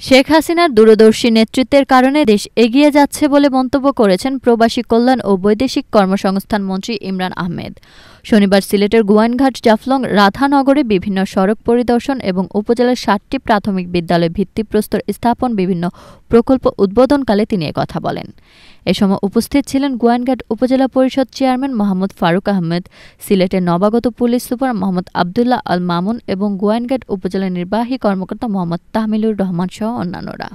শেখ হাসিনার দূরদর্শী নেতৃত্বের কারণে দেশ এগিয়ে যাচ্ছে বলে মন্তব্য করেছেন প্রবাসী কল্যাণ ও বৈদেশিক কর্মসংস্থান মন্ত্রী ইমরান আহমেদ। শনিবার সিলেটের গুয়াইনঘাট জাফলং রাধানগরে বিভিন্ন সড়ক পরিদর্শন এবং উপজেলার সাতটি প্রাথমিক বিদ্যালয়ে ভিত্তিপ্রস্তর স্থাপন বিভিন্ন প্রকল্প উদ্বোধনকালে তিনি কথা বলেন। এ সময় উপস্থিত ছিলেন গোয়ানঘাট উপজেলা পরিষদ চেয়ারম্যান মোহাম্মদ ফারুক আহমেদ, সিলেটের নবাগত পুলিশ সুপার মোহাম্মদ আবদুল্লাহ আল মামুন এবং গোয়াইনঘাট উপজেলা নির্বাহী কর্মকর্তা মোহাম্মদ তাহমিলুর রহমান সহ অন্যান্যরা।